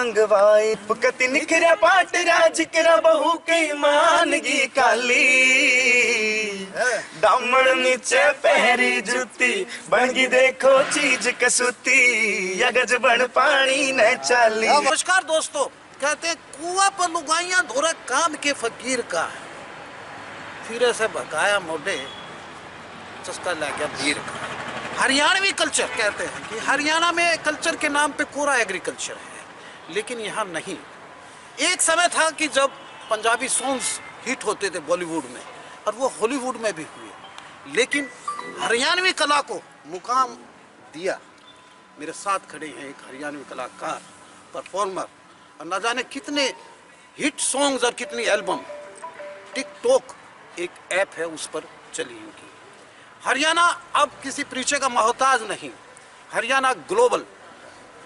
मंगवाई पुकत निखरा पाट राज करा बहू के मानगी काली। दामन नीचे पहरी जुती बनगी देखो चीज़ कसूती यगज बन पानी न चाली। नमस्कार दोस्तों कहते हैं कुआ पर लुगाइयाँ धोरा काम के फकीर का है। फिर ऐसे बकाया मोटे चस्का लग गया भीड़ का। हरियाणवी कल्चर कहते हैं कि हरियाणा में कल्चर के नाम पे कोरा एग्रीकल्चर है। लेकिन यहाँ नहीं। एक समय था कि जब पंजाबी सॉन्ग्स हिट होते थे बॉलीवुड में, और वो हॉलीवुड में भी हुए। लेकिन हरियाणवी कला को मुकाम दिया। मेरे साथ खड़े हैं एक हरियाणवी कलाकार परफॉर्मर और न जाने कितने हिट सॉन्ग्स और कितनी एल्बम टिकटॉक एक ऐप है, उस पर चली उनकी। हरियाणा अब किसी परिचय का मोहताज नहीं। हरियाणा ग्लोबल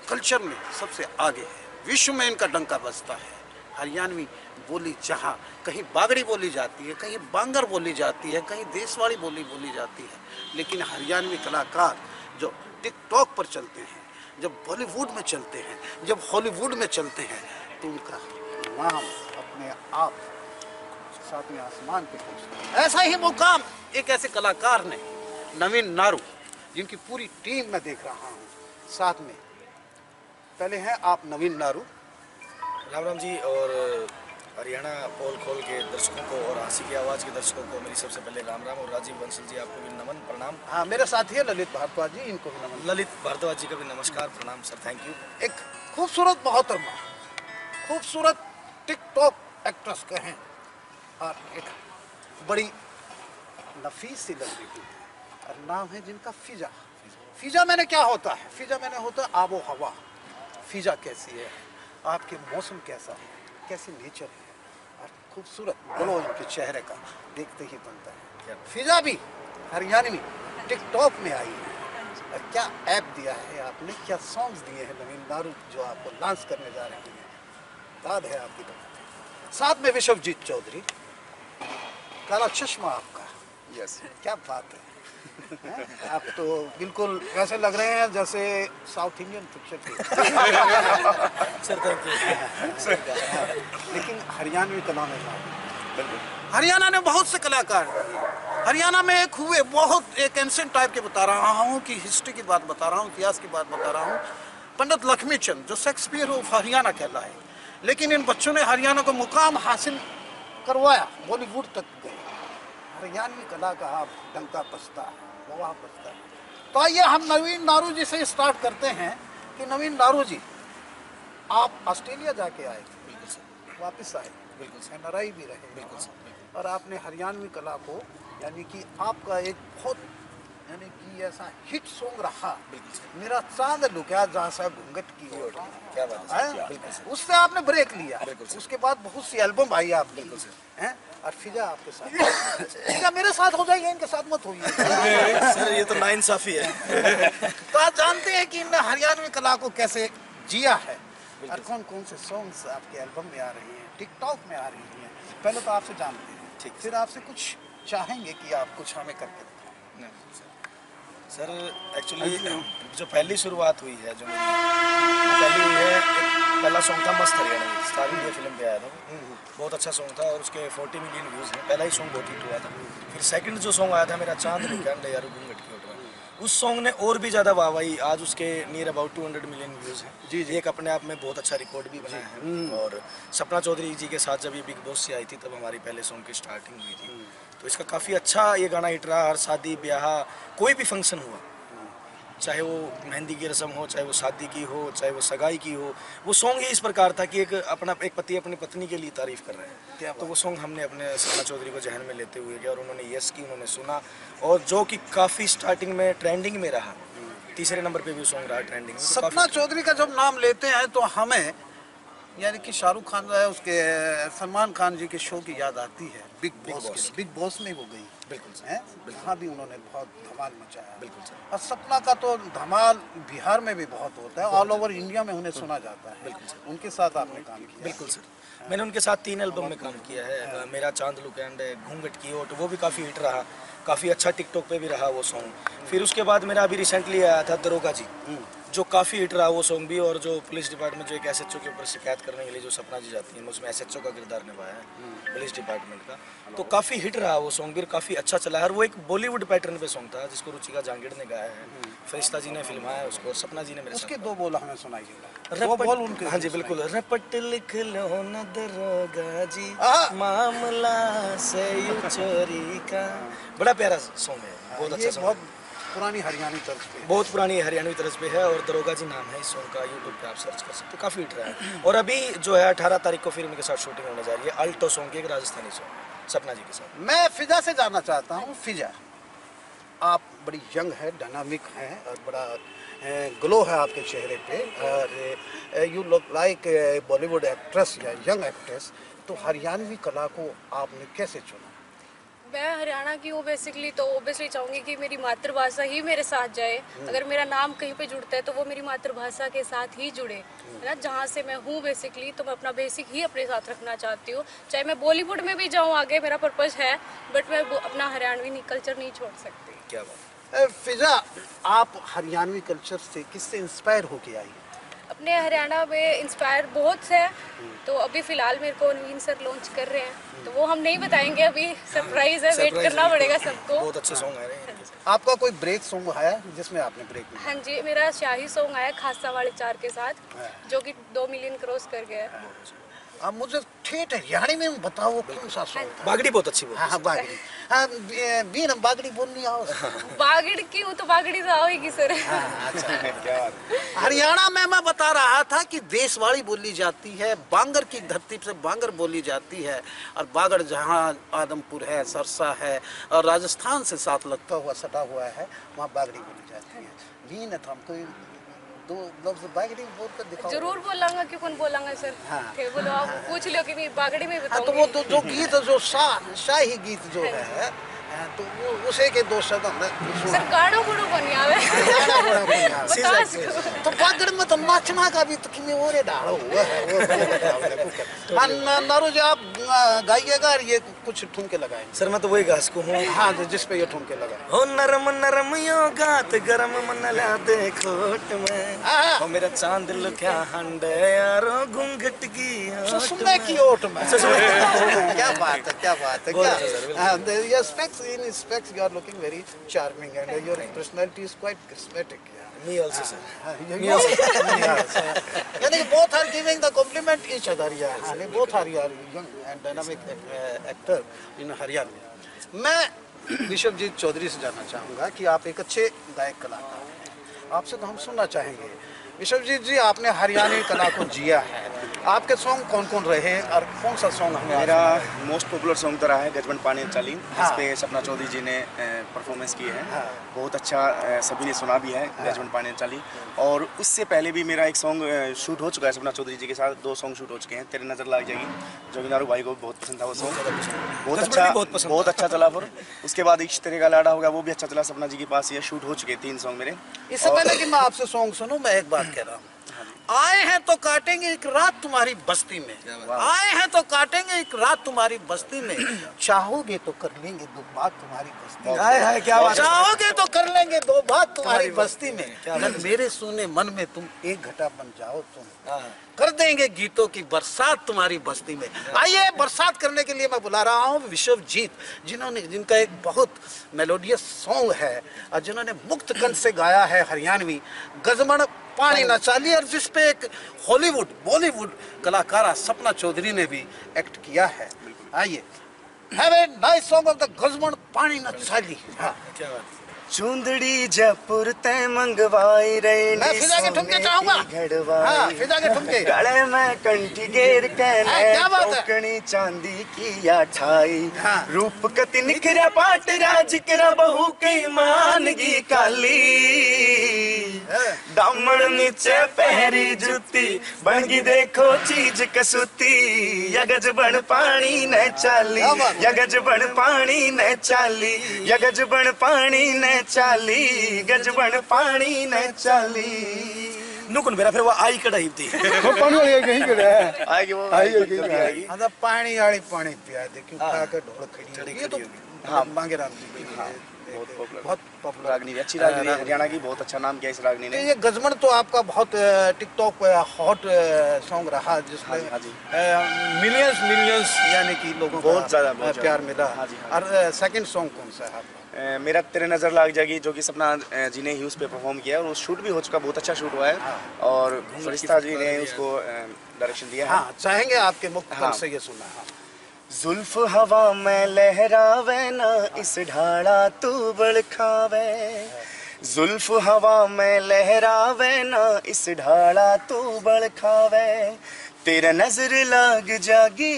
कल्चर में सबसे आगे है। विश्व में इनका डंका बजता है। हरियाणवी बोली जहाँ, कहीं बागड़ी बोली जाती है, कहीं बांगर बोली जाती है, कहीं देशवाड़ी बोली बोली जाती है। लेकिन हरियाणवी कलाकार जो टिकटॉक पर चलते हैं, जब बॉलीवुड में चलते हैं, जब हॉलीवुड में चलते हैं तो उनका नाम अपने आप सातवें आसमान पे पहुँचता है। ऐसा ही मुकाम एक ऐसे कलाकार ने, नवीन नारू, जिनकी पूरी टीम मैं देख रहा हूँ, साथ में पहले हैं आप नवीन नारू। राम राम जी और हरियाणा पोल खोल के दर्शकों को और हँसी की आवाज़ के दर्शकों को मेरी सबसे पहले राम राम और राजीव बंसल जी आपको भी नमन प्रणाम। हाँ मेरे साथी है ललित भारद्वाज जी इनको भी नमन। ललित भारद्वाज जी का भी नमस्कार प्रणाम सर थैंक यू एक खूबसूरत मोहतरमा खूबसूरत टिकटॉक एक्ट्रेस कहें और एक बड़ी नफीस सी लग रही है। और नाम है जिनका फिजा। फिजा मैंने क्या होता है? फिजा मैंने होता है आबो हवा फिजा कैसी है? आपके मौसम कैसा है? कैसी नेचर है? और खूबसूरत ग्लो इनके चेहरे का, देखते ही बनता है। फिजा भी हरियाणवी, टिकटॉक में आई है। और क्या ऐप दिया है आपने? क्या सॉन्ग्स दिए हैं नवीन दारू जो आपको डांस करने जा रहे हैं? दाद है आपकी साथ में विश्वजीत चौधरी, काला चश्मा आपका यस क्या बात है। आप तो बिल्कुल ऐसे लग रहे हैं जैसे साउथ इंडियन पिक्चर के। सर थैंक लेकिन हरियाणवी कला में हरियाणा ने बहुत से कलाकार हरियाणा में एक हुए बहुत एक एंसेंट टाइप के बता रहा हूँ कि हिस्ट्री की बात बता रहा हूँ इतिहास की बात बता रहा हूँ। पंडित लक्ष्मी चंद जो शेक्सपियर ऑफ़ हरियाणा कहलाए। लेकिन इन बच्चों ने हरियाणा को मुकाम हासिल करवाया बॉलीवुड तक गए। हरियाणवी कला का आप डंका बसता है गवाह बसता है। तो आइए हम नवीन नारू जी से स्टार्ट करते हैं कि नवीन नारू जी आप ऑस्ट्रेलिया जाके आए। थे बिल्कुल सर। वापस आए। बिल्कुल सर। एनआरआई भी रहे। बिल्कुल सर और आपने हरियाणवी कला को यानी कि आपका एक बहुत यानी कि ऐसा हिट सॉन्ग रहा। मेरा चाँद लुका जहाँ सा घूंघट की ओर। क्या बात है उससे आपने ब्रेक लिया। उसके बाद बहुत सी एल्बम आई आपकी। बिल्कुल सर। हैं? और फिजा आपके साथ। फिजा मेरे साथ हो जाइए इनके साथ मत होइए। सर ये तो नाइंसाफी है। तो आप जानते हैं कि इन हरियाणवी कला को कैसे जिया है और कौन कौन से सॉन्ग्स आपके एल्बम में आ रही हैं टिकटॉक में आ रही हैं। पहले तो आपसे जानते हैं ठीक। फिर आपसे कुछ चाहेंगे कि आप कुछ हमें करके दिखाएँ। सर एक्चुअली जो पहली शुरुआत हुई है जो मेरी पहली हुई है पहला सॉन्ग था मस्त हरियाणा स्टार इंडिया फ़िल्म पे आया था। बहुत अच्छा सॉन्ग था और उसके 40 मिलियन व्यूज़ हैं। पहला ही सॉन्ग बहुत हिट हुआ था। फिर सेकंड जो सॉन्ग आया था मेरा चाँद लुकांड यार घूंघट की उस सॉन्ग ने और भी ज़्यादा वाहवाही आज उसके नियर अबाउट 200 मिलियन व्यूज़ हैं। जी जी। एक अपने आप में बहुत अच्छा रिकॉर्ड भी बनाया है। और सपना चौधरी जी के साथ जब ये बिग बॉस से आई थी तब हमारी पहले सॉन्ग की स्टार्टिंग हुई थी। तो इसका काफ़ी अच्छा ये गाना हिट रहा हर शादी ब्याह कोई भी फ़ंक्शन हुआ। चाहे वो मेहंदी की रस्म हो चाहे वो शादी की हो चाहे वो सगाई की हो वो सॉन्ग ही इस प्रकार था कि एक अपना एक पति अपनी पत्नी के लिए तारीफ़ कर रहे क्या हैं तो वो सॉन्ग हमने अपने सपना चौधरी को जहन में लेते हुए गया और उन्होंने यस की उन्होंने सुना और जो कि काफ़ी स्टार्टिंग में ट्रेंडिंग में रहा। तीसरे नंबर पे भी सॉन्ग रहा ट्रेंडिंग में तो सपना चौधरी का जब नाम लेते हैं तो हमें यानी कि शाहरुख खान जो है उसके सलमान खान जी के शो की याद आती है। Big boss. बिग बॉस में वो गई। बिल्कुल सर। वहाँ भी उन्होंने बहुत धमाल मचाया। बिल्कुल सर। और सपना का तो धमाल बिहार में भी बहुत होता है ऑल ओवर इंडिया में उन्हें सुना जाता है। उनके साथ आपने काम किया बिल्कुल सर। मैंने उनके साथ तीन एल्बम में काम किया है। मेरा चाँद लुक एंड घूंघट की ओट वो भी काफ़ी हिट रहा। काफ़ी अच्छा टिकटॉक पे भी रहा वो सॉन्ग फिर उसके बाद मेरा अभी रिसेंटली आया था दरोगा जी। जो काफ़ी हिट रहा वो सॉन्ग भी और जो पुलिस डिपार्टमेंट जो एक एसएचओ के ऊपर शिकायत करने के लिए जो सपना जी जाती है उसमें एसएचओ का किरदार निभाया है पुलिस डिपार्टमेंट का। तो काफ़ी हिट रहा वो सॉन्ग भी और काफ़ी अच्छा चला है। और वो एक बॉलीवुड पैटर्न पे सॉन्ग था जिसको रुचिका जांगीड़ ने गाया है। फरिश्ता जी ने फिल्माया है उसको और सपना जी ने मेरे उसके दो बोल हमें दो उनके। हाँ जी बिल्कुल। रपट लिख लो न दरोगा जी हाँ। मामला से चोरी का। बड़ा प्यारा सॉन्ग है बहुत अच्छा सॉन्ग बहुत है। पुरानी हरियाणी तर्ज पे बहुत पुरानी हरियाणवी तरज पे है और दरोगा जी नाम है इस सॉन्ग का यूट्यूब पे आप सर्च कर सकते हो। काफ़ी हिट रहा है। और अभी जो है अठारह तारीख को फिर उनके साथ शूटिंग होने जा रही है अल्टो सॉन्ग की एक राजस्थानी सॉन्ग सपना जी के साथ। मैं फिजा से जानना चाहता हूँ फिजा। आप बड़ी यंग है डायनामिक है और बड़ा ग्लो है आपके चेहरे पे। और you look like Bollywood actress या यंग एक्ट्रेस तो हरियाणवी कला को आपने कैसे चुना? मैं हरियाणा की हूँ बेसिकली तो ओबियसली चाहूँगी कि मेरी मातृभाषा ही मेरे साथ जाए। अगर मेरा नाम कहीं पे जुड़ता है तो वो मेरी मातृभाषा के साथ ही जुड़े। है ना? जहाँ से मैं हूँ बेसिकली तो मैं अपना बेसिक ही अपने साथ रखना चाहती हूँ। चाहे मैं बॉलीवुड में भी जाऊँ आगे मेरा पर्पज़ है बट मैं अपना हरियाणवी कल्चर नहीं छोड़ सकती। क्या बात फिजा आप हरियाणवी कल्चर से किससे इंस्पायर होके आई? अपने हरियाणा में इंस्पायर बहुत से हैं। तो अभी फ़िलहाल मेरे को नवीन सर लॉन्च कर रहे हैं। तो वो हम नहीं बताएँगे अभी। सरप्राइज़ है वेट करना पड़ेगा सबको। बहुत अच्छे सॉन्ग आ रहे हैं। आपका कोई ब्रेक सॉन्ग आया जिसमें आपने ब्रेक लिया हाँ जी मेरा शाही सॉन्ग आया खासा वाले चार के साथ हाँ। जो कि दो मिलियन क्रॉस कर गया है आप मुझे ठेठ हरियाणी में बताओ कौन सा सॉन्ग था? बागड़ी बहुत अच्छी हाँ हाँ बागड़ी। हाँ बीन हम बागड़ी बोलनी आओ। बागड़ की हूँ तो बागड़ी तो आओगी सर। हरियाणा में मैं बता रहा था कि देशवाड़ी बोली जाती है बांगर की धरती से बांगर बोली जाती है और बागड़ जहाँ आदमपुर है सरसा है और राजस्थान से साथ लगता हुआ सटा हुआ है वहाँ बागड़ी बोली जाती है। बीन है तो हमको दो लफ्ज बागड़ी बोल कर दिखाओ। ज़रूर बोलांगा क्यों कौन बोलांगा सर? हाँ। थे बोलो आप पूछ लो कि मैं बागड़ी में हाँ तो वो तो जो गीत जो शाह शाही गीत जो है। हाँ, तो वो उसे के दो शब्द हमने सर गाड़ो गुड़ो बन आवे तो बागड़ में तो नाचना का भी तो किमे और डालो हुआ है वो को। हाँ, न- नरोज आप आ, गाइएगा और ये कुछ ठुमके लगाएँगे सर मैं तो वही घास को हूँ हाँ तो जिस पे ये ठुमके लगाए हो नरम नरम यो गात गरम मन ला दे खोट में हाँ। हो मेरा चाँद लुख्या हंडे यारो घूंघट की सुनने की ओट में क्या बात है क्या बात है क्या। हाँ, your specs in specs you are looking very charming and your personality is quite charismatic yeah. Me also, sir. हाँ, you also- uh, कि both are giving the compliment each other yeah यानी both are you young and dynamic uh, actor in Haryana. मैं विश्वजीत चौधरी से जानना चाहूँगा कि आप एक अच्छे गायक कलाकार हैं आपसे तो हम सुनना चाहेंगे विश्वजीत जी आपने हरियाणवी कला को जिया है आपके सॉन्ग कौन कौन रहे हैं और कौन सा सॉन्ग हमें मेरा मोस्ट पॉपुलर सॉन्ग तो रहा है गजबन पानी चालीन हाँ। इस पे सपना चौधरी जी ने परफॉर्मेंस की है। हाँ। बहुत अच्छा सभी ने सुना भी है हाँ। गजबन पानी चाली और उससे पहले भी मेरा एक सॉन्ग शूट हो चुका है सपना चौधरी जी के साथ। दो सॉन्ग शूट हो चुके हैं तेरे नज़र लग जाएगी। जो कि भाई को बहुत पसंद था वो सॉन्ग बहुत अच्छा। बहुत अच्छा चला फिर। उसके बाद इश्क तेरे का लाड़ा हो गया वो भी अच्छा चला सपना जी के पास। ये शूट हो चुके तीन सॉन्ग मेरे। इससे पहले कि मैं आपसे सॉन्ग सुनूं मैं एक बात कह रहा हूँ। आए हैं तो काटेंगे एक रात तुम्हारी बस्ती में। आए हैं तो काटेंगे एक रात तुम्हारी बस्ती में। चाहोगे तो कर लेंगे दो बात तुम्हारी बस्ती में। हाय हाय क्या बात चाहोगे तो कर लेंगे दो बात तुम्हारी बस्ती में क्या अगर मेरे सोने मन में तुम एक घटा बन जाओ तुम। हाँ। कर देंगे गीतों की बरसात तुम्हारी बस्ती में। आइए बरसात करने के लिए मैं बुला रहा हूँ विश्वजीत जिन्होंने जिनका एक बहुत मेलोडियस सॉन्ग है और जिन्होंने मुक्त कंठ से गाया है हरियाणवी। गजमण पानी न चाली और जिस पे एक हॉलीवुड बॉलीवुड कलाकारा सपना चौधरी ने भी एक्ट किया है। आइए। Have a nice song of the गजमण पानी न चाली। हाँ। क्या बात है। चुंदड़ी जयपुर तय मंगवाई रे मैं फिजा के ठुमके चाहूँगा। हाँ फिजा के ठुमके। गले में कंठी घेर हाँ, कहने क्या बात है? टोकनी चांदी की या ठाई हाँ। रूप कति निखरा पाट राज करा बहू की मानगी काली। दामन नीचे पहरी जूती। बनगी देखो चीज़ कसूती। यगज बन पानी न चाली। है? यगज बन पानी न चाली। यगज बन पानी न चाली। गज बन पानी न चाली। नुकुन मेरा फिर वो आई कढ़ाई थी। वो पानी वाली कहीं कर रहा है। आएगी वो आई होगी, आई। हाँ तो पानी वाली पानी पिया। दे क्यों हाँ। खा के ढोल खड़ी है। ये तो हाँ। मांगे राम जी की। बहुत पॉपुलर बहुत पॉपुलर रागनी अच्छी रागनी है। हरियाणा की बहुत अच्छा नाम किया इस रागनी तो ने ये गजमन तो आपका बहुत टिकटॉक हॉट सॉन्ग रहा जिसमें हाँ जी, हाँ। मिलियंस मिलियंस यानी कि लोगों को बहुत ज़्यादा, प्यार मिला। हाँ हाँ और सेकंड सॉन्ग कौन सा है आपका? मेरा तेरे नज़र लाग जाएगी जो कि सपना जी ने ही उस पर परफॉर्म किया और वो शूट भी हो चुका बहुत अच्छा शूट हुआ है। और फरिश्ता जी ने उसको डायरेक्शन दिया है। हाँ चाहेंगे आपके मुख हाँ। से ये सुनना हाँ। जुल्फ हवा में लहरावे ना इस ढाड़ा तू बड़खावे जुल्फ हवा में लहरावे ना इस ढाड़ा तू बड़खावे तेरा नज़र लाग जागी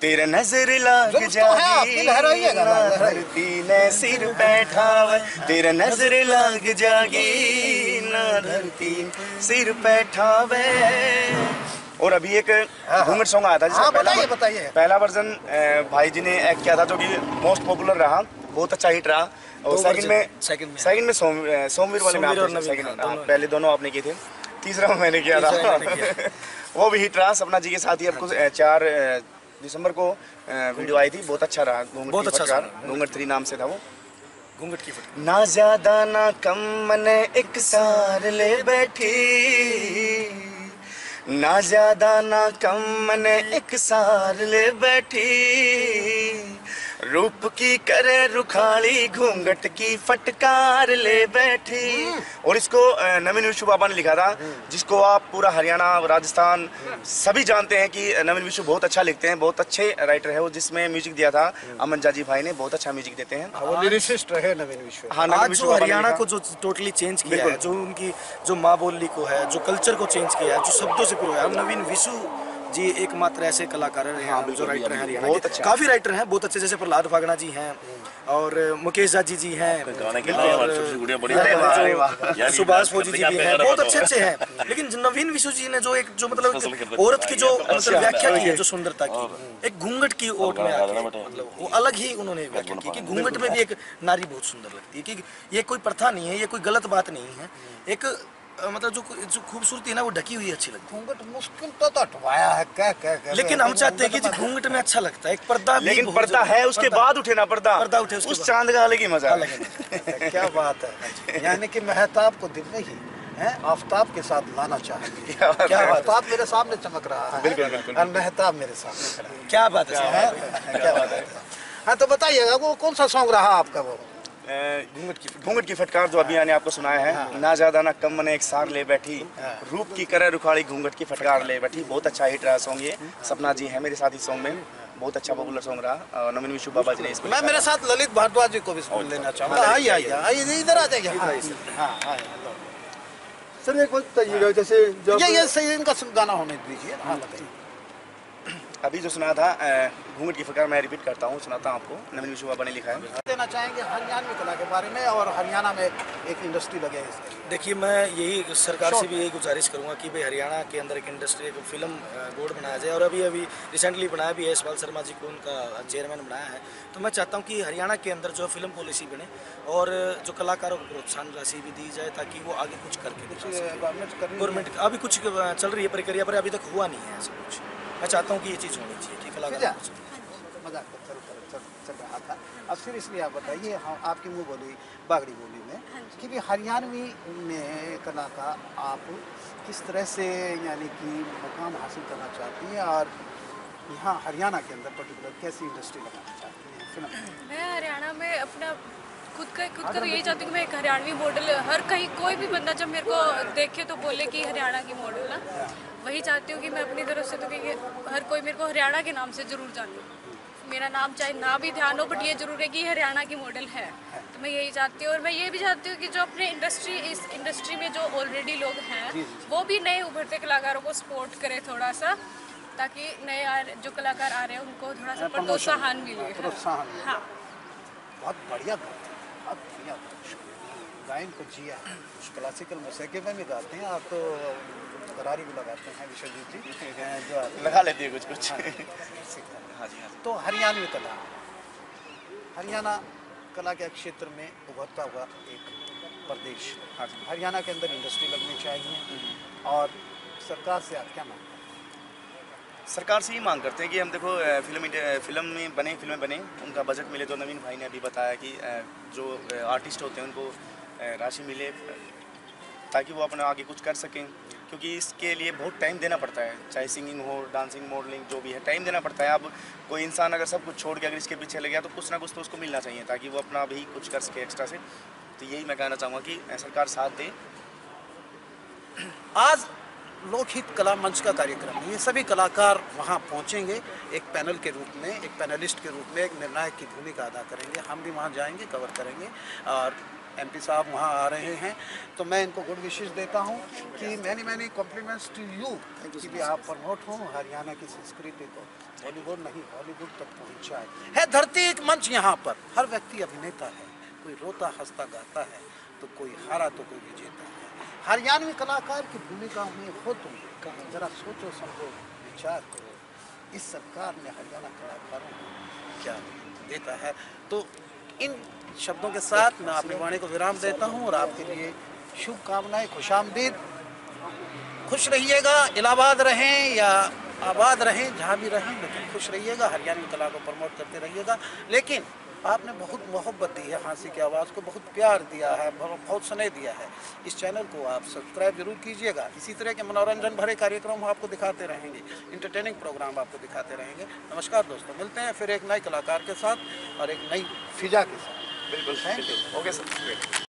तेरा नज़र लाग तो जागी। ना, ना धरती ने सिर बैठावे तेरा नज़र लाग जागी। ना धरती सिर बैठावे। और अभी एक घूंघट सॉन्ग आया था जिसका हाँ, पहला बताइए, पहला वर्जन भाई जी ने एक्ट किया था जो कि मोस्ट पॉपुलर रहा बहुत अच्छा हिट रहा। और सेकंड में। सेकंड में। सोम सोमवीर वाले में आपने हाँ, हाँ, दोनों। पहले दोनों आपने किए थे। तीसरा मैंने किया था। वो भी हिट रहा सपना जी के साथ ही आपको अ, चार दिसंबर को वीडियो आई थी। बहुत अच्छा रहा बहुत अच्छा सॉन्ग, थ्री नाम से था वो। घूंघट की फटकार। ना ज़्यादा ना कम मने एक सार ले बैठी। ना ज़्यादा ना कम मने एक सार ले बैठी। रूप की करे रुखाली घूंघट की फटकार ले बैठी। और इसको नवीन विश्व बाबा ने लिखा था जिसको आप पूरा हरियाणा राजस्थान सभी जानते हैं कि नवीन विश्व बहुत अच्छा लिखते हैं बहुत अच्छे राइटर है वो जिसमें म्यूज़िक दिया था। अमन जाजी भाई ने बहुत अच्छा म्यूज़िक देते हैं। हाँ, वो लिरिसिस्ट रहे नवीन विश्व। हाँ नवीन विश्व हरियाणा को जो टोटली चेंज किया है जो उनकी जो माँ बोली को है जो कल्चर को चेंज किया है जो शब्दों से पूरा है। नवीन विशु जी एकमात्र ऐसे कलाकार हैं हाँ, जो राइटर हैं हरियाणा बहुत अच्छा। काफ़ी राइटर हैं बहुत अच्छे जैसे प्रहलाद फागड़ा जी हैं और मुकेश जाजी जी हैं। सुभाष फौजी जी भी हैं बहुत अच्छे अच्छे हैं। लेकिन नवीन विशु जी ने जो एक जो मतलब औरत की जो मतलब व्याख्या की है जो सुंदरता की एक घूंघट की ओट में मतलब वो अलग ही उन्होंने व्याख्या की कि घूंघट में भी एक नारी बहुत सुंदर लगती है कि ये कोई प्रथा नहीं है ये कोई गलत बात नहीं है। एक मतलब जो जो खूबसूरती है ना वो ढकी हुई अच्छी लगती घूंघट मुश्किल तो तो हटवाया है क्या क्या है क्या लेकिन हम चाहते हैं कि जी घूंघट में अच्छा लगता है एक पर्दा भी लेकिन पर्दा है उसके बाद उठे ना पर्दा। पर्दा उठे उस चाँद का अलग ही मज़ा है। है। क्या बात है। यानी कि मेहताब को दिन में ही है आफ्ताब के साथ लाना चाहेंगे। क्या है। आफ्ताब मेरे सामने चमक रहा है बिल्कुल। और मेहताब मेरे सामने। क्या बात है। क्या बात है। हाँ तो बताइएगा वो कौन सा सॉन्ग रहा आपका वो? घूंघट की घूंघट की फटकार जो अभी मैंने आपको सुनाया है ना ज़्यादा ना कम मने एक सार ले बैठी रूप की करे रुखाड़ी घूंघट की फटकार ले बैठी। बहुत अच्छा हिट रहा सॉन्ग ये। सपना जी है मेरे साथ इस सॉन्ग में। बहुत अच्छा पॉपुलर सॉन्ग रहा। और नवीन विशु बाबा जी ने इसको मैं मेरे साथ ललित भारद्वाज जी को भी सुन लेना चाहूँगा। आइए आइए आइए इधर आ जाइए। हाँ हाँ हाँ सर एक बात बताइएगा जैसे ये ये सही इनका गाना होने दीजिए। हाँ बताइए। अभी जो सुना था घूंघट की फटकार मैं रिपीट करता हूँ सुनाता हूँ आपको। नवीन विशु बाबा ने लिखा है। देना चाहेंगे हरियाणवी कला के बारे में और हरियाणा में एक इंडस्ट्री लगे देखिए मैं यही सरकार से भी यही गुजारिश करूँगा कि भाई हरियाणा के अंदर एक इंडस्ट्री एक फ़िल्म बोर्ड बनाया जाए। और अभी अभी रिसेंटली बनाया भी है यशपाल शर्मा जी को उनका चेयरमैन बनाया है। तो मैं चाहता हूँ कि हरियाणा के अंदर जो फ़िल्म पॉलिसी बने और जो कलाकारों को प्रोत्साहन राशि भी दी जाए ताकि वो आगे कुछ करके गवर्नमेंट अभी कुछ चल रही है प्रक्रिया पर अभी तक हुआ नहीं है ऐसा कुछ। मैं चाहता हूँ कि ये चीज़ होनी चाहिए कि ठीक है? कलाकार मज़ाक चल चल चल चल रहा था। अब फिर इसलिए आप बताइए हाँ आपकी मुँह बोली बागड़ी बोली में कि भी हरियाणवी में कला का आप किस तरह से यानी कि मुकाम हासिल करना चाहती हैं और यहाँ हरियाणा के अंदर पर्टिकुलर कैसी इंडस्ट्री लगाना चाहती हैं? फ़िल्म मैं हरियाणा में अपना खुद का खुद का तो यही चाहती हूँ कि मैं एक हरियाणवी मॉडल हर कहीं कोई भी बंदा जब मेरे को देखे तो बोले कि हरियाणा की मॉडल ना वही चाहती हूँ कि मैं अपनी तरफ़ से तो कि हर कोई मेरे को हरियाणा के नाम से ज़रूर जाने। मेरा नाम चाहे ना भी ध्यान हो बट ये ज़रूर है कि हरियाणा की मॉडल है। तो मैं यही चाहती हूँ और मैं ये भी चाहती हूँ कि जो अपने इंडस्ट्री इस इंडस्ट्री में जो ऑलरेडी लोग हैं वो भी नए उभरते कलाकारों को सपोर्ट करे थोड़ा सा ताकि नए जो कलाकार आ रहे हैं उनको थोड़ा सा प्रोत्साहन मिले। प्रोत्साहन हाँ। बहुत बढ़िया हैं बहुत गायन को जिया क्लासिकल मौसीकी में भी गाते हैं आप तो गरारी भी लगाते हैं विश्वजीत जी जो। लगा लेती है कुछ कुछ। हाँ, सीखते हैं। हाँ जी हाँ तो हरियाणवी कला। हरियाणा कला के क्षेत्र में उभरता हुआ एक प्रदेश। हाँ हरियाणा के अंदर इंडस्ट्री लगनी चाहिए। और सरकार से आप क्या मांगते हैं? सरकार से ही मांग करते हैं कि हम देखो फ़िल्म फ़िल्म में बने, फ़िल्में बने, उनका बजट मिले तो नवीन भाई ने अभी बताया कि जो आर्टिस्ट होते हैं उनको राशि मिले ताकि वो अपना आगे कुछ कर सकें। क्योंकि इसके लिए बहुत टाइम देना पड़ता है, चाहे सिंगिंग हो डांसिंग मॉडलिंग जो भी है टाइम देना पड़ता है। अब कोई इंसान अगर सब कुछ छोड़ के अगर इसके पीछे लग गया तो कुछ ना कुछ तो उसको मिलना चाहिए, ताकि वो अपना भी कुछ कर सके एक्स्ट्रा से। तो यही मैं कहना चाहूँगा कि सरकार साथ दे। आज लोकहित कला मंच का कार्यक्रम है। ये सभी कलाकार वहाँ पहुँचेंगे एक पैनल के रूप में एक पैनलिस्ट के रूप में एक निर्णायक की भूमिका अदा करेंगे। हम भी वहाँ जाएँगे कवर करेंगे और एमपी साहब वहाँ आ रहे हैं। तो मैं इनको गुड विशेष देता हूँ कि many many compliments to you कि भी आप प्रमोट हों। हरियाणा की संस्कृति को बॉलीवुड नहीं हॉलीवुड तक पहुँचाए है धरती एक मंच यहाँ पर। हर व्यक्ति अभिनेता है। कोई रोता हंसता गाता है तो कोई हारा तो कोई विजेता है। हरियाणवी कलाकार की भूमिका में हो तुम जरा सोचो, समझो, विचार करो। इस सरकार ने हरियाणा कलाकारों को क्या देता है? तो इन शब्दों के साथ मैं अपनी वाणी को विराम देता हूँ और आपके लिए शुभकामनाएँ, खुशामदीद। खुश रहिएगा, इलाहाबाद रहें या आबाद रहें, जहाँ भी रहें, लेकिन खुश रहिएगा, हरियाणवी कला को प्रमोट करते रहिएगा। लेकिन आपने बहुत मोहब्बत दी है हाँसी की आवाज़ को बहुत प्यार दिया है बहुत स्नेह दिया है। इस चैनल को आप सब्सक्राइब ज़रूर कीजिएगा। इसी तरह के मनोरंजन भरे कार्यक्रम हम आपको दिखाते रहेंगे इंटरटेनिंग प्रोग्राम आपको दिखाते रहेंगे। नमस्कार दोस्तों मिलते हैं फिर एक नए कलाकार के साथ और एक नई फिजा के साथ। बिल्कुल थैंक यू ओके सर